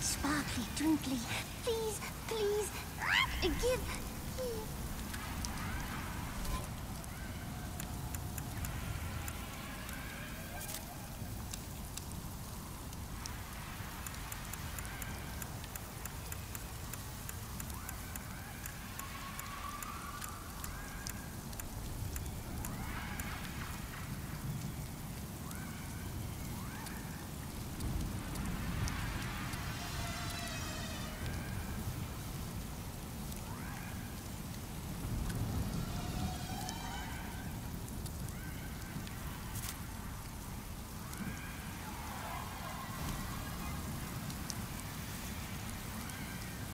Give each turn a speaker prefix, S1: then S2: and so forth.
S1: Sparkly, twinkly. Please, please, give, give.